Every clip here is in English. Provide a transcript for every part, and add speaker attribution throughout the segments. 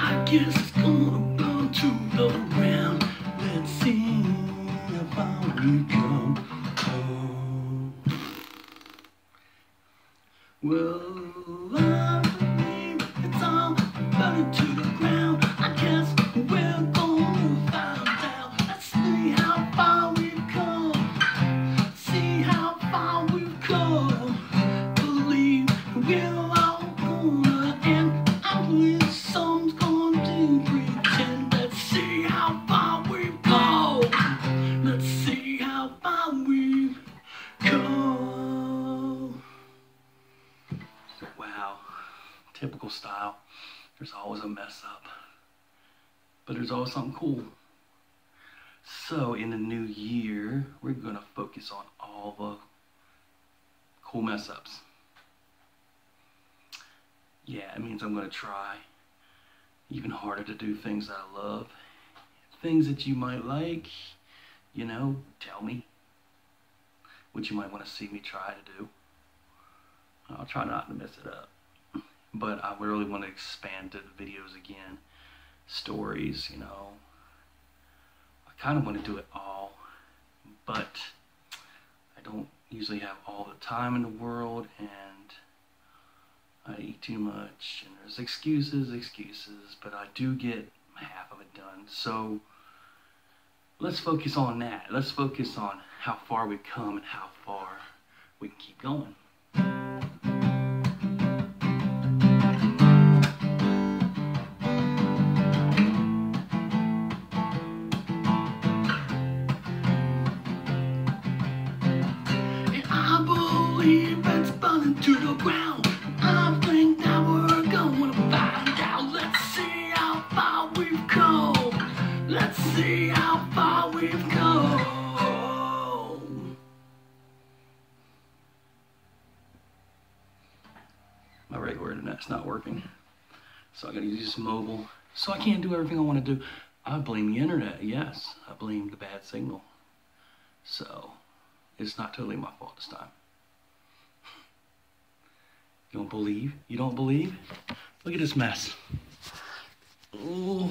Speaker 1: I guess it's gonna burn to the ground. Let's see how we come home. Well, Wow, typical style. There's always a mess up, but there's always something cool. So, in the new year, we're gonna focus on all the cool mess ups. Yeah, it means I'm gonna try even harder to do things that I love, things that you might like. You know, tell me what you might want to see me try to do. I'll try not to mess it up. But I really want to expand to the videos again. Stories, you know. I kind of want to do it all, but I don't usually have all the time in the world and I eat too much and there's excuses, excuses, but I do get half of it done. So let's focus on that. Let's focus on how far we've come and how far we can keep going. To the ground. I think that we're going to find out. Let's see how far we've come. Let's see how far we've come. My regular internet's not working. So I gotta use mobile. So I can't do everything I want to do. I blame the internet, yes. I blame the bad signal. So it's not totally my fault this time. You don't believe? You don't believe? Look at this mess. Ooh.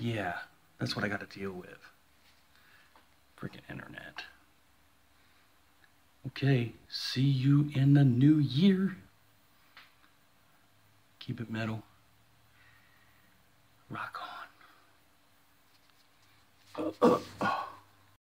Speaker 1: Yeah, that's what I got to deal with. Freaking internet. Okay, see you in the new year. Keep it metal. Rock on. Uh, uh, uh.